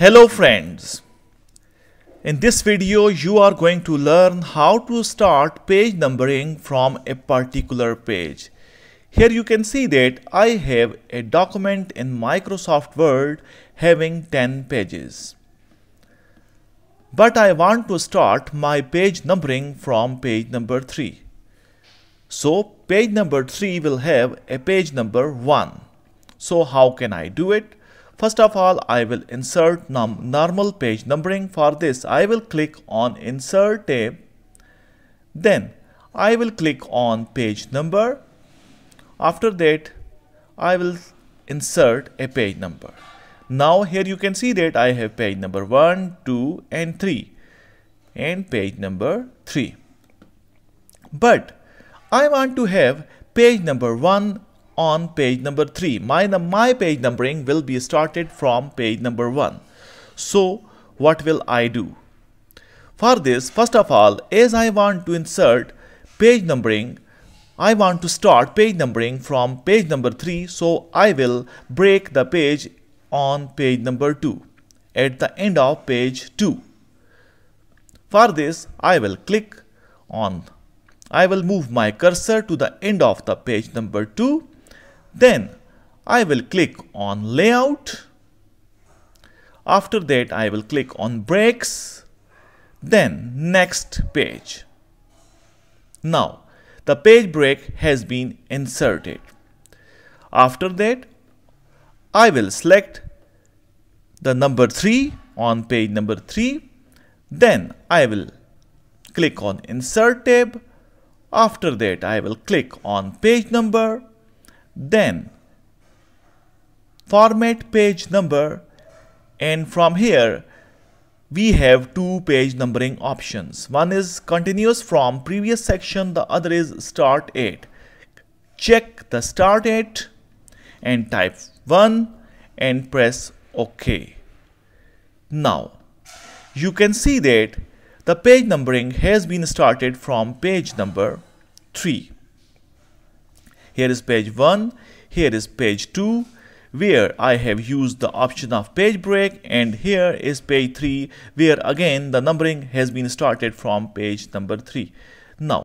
Hello friends. In this video you are going to learn how to start page numbering from a particular page. Here you can see that I have a document in Microsoft Word having 10 pages. But I want to start my page numbering from page number 3. So page number 3 will have a page number 1. So how can I do it? First of all, I will insert normal page numbering. For this, I will click on Insert tab. Then, I will click on Page Number. After that, I will insert a page number. Now, here you can see that I have page number 1, 2 and 3 and page number 3. But, I want to have page number 1 on page number 3. My, my page numbering will be started from page number 1. So what will I do? For this, first of all, as I want to insert page numbering, I want to start page numbering from page number 3. So I will break the page on page number 2 at the end of page 2. For this, I will click on I will move my cursor to the end of the page number 2 then I will click on layout. After that I will click on breaks. Then next page. Now the page break has been inserted. After that I will select the number 3 on page number 3. Then I will click on insert tab. After that I will click on page number then format page number and from here we have two page numbering options. One is continuous from previous section, the other is start at. Check the start at and type 1 and press OK. Now, you can see that the page numbering has been started from page number 3. Here is page 1, here is page 2 where I have used the option of page break and here is page 3 where again the numbering has been started from page number 3. Now